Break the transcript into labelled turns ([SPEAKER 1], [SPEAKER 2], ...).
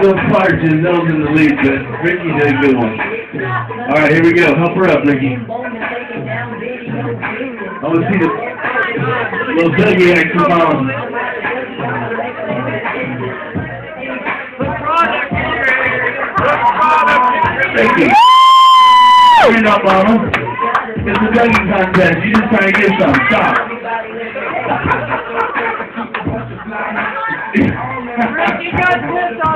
[SPEAKER 1] So far, Gisele's in the lead, but Ricky did a good one. All right, here we go. Help her up, Ricky. I want to see the little Dougie act come on. Ricky. Stand up, Mama. It's a Dougie contest. You just trying to get some. Stop.
[SPEAKER 2] Ricky got this on